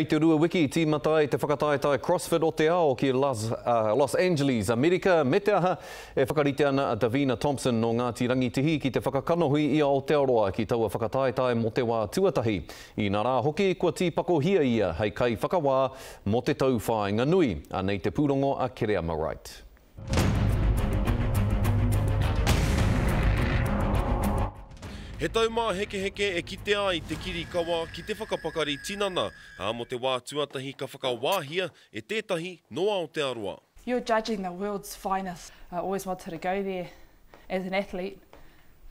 I te rua wiki i tīmata ai te whakataetae CrossFit o te Ao ki Las, uh, Los Angeles, Amerika, me te aha, e whakarite ana a Davina Thompson nō Ngāti Rangitihi ki te whakakanohi i Aotearoa ki taua whakataetae mō te wā tuatahi, inā rā hoki kua tīpakohia ia hei kaiwhakawā mō te tauwhāinga nui, anei te pūrongo a Kereama Wright. He taumāhekeheke e kitea ai te kirikawa ki te whakapakari tinana, ā, mō te wā tuatahi ka whakawāhia e tētahi nō Aotearoa. You're judging the world's finest. I always wanted to go there as an athlete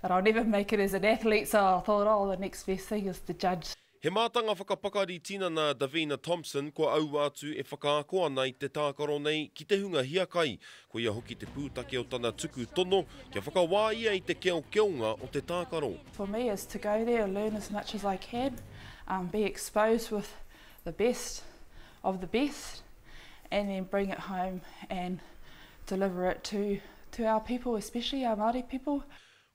but I'll never make it as an athlete so I thought oh the next best thing is to judge. He mātanga whakapakari tinana a Davina Thompson kua aua atu e whakaako ana i te tākaro nei ki te hunga hiakai, koia hoki te pūtake o tana tuku tono kia whakawā ia i te keokeonga o te tākaro. For me is to go there and learn as much as I can, um be exposed with the best of the best and then bring it home and deliver it to to our people, especially our Māori people.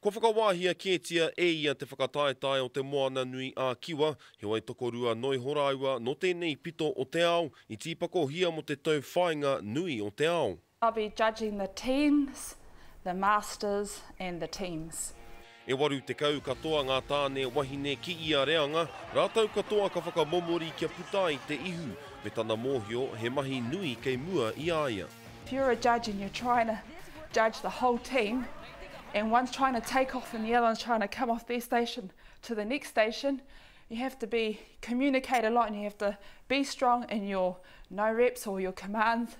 Kua whakawāhia kētia e ia te whakataetae o te Moana nui ā Kiwa, heoi tokorua noa iho rāua nō tēnei pito o te ao i tīpakohia mō te tau whāinga nui o te ao. I'll be judging the teams, the masters and the teams. E waru tekau katoa ngā tāne wahine ki ia reanga, rātou katoa ka whakamomori kia puta ai te ihu, me tana mōhio he mahi nui kei mua i a ia. If you're a judge and you're trying to judge the whole team, and one's trying to take off and the other one's trying to come off their station to the next station, you have to be communicate a lot and you have to be strong in your no reps or your commands,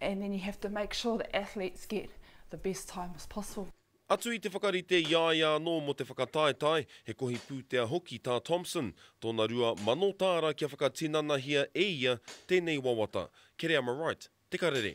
and then you have to make sure the athletes get the best time as possible. Atu i te whakarite i a ia anō mō te whakataetae, he kohi pūtea hoki tā Thompson, tōna rua mano tāra kia whakatinanahia e ia tēnei wawata. Kere Am I Right? Te Karere.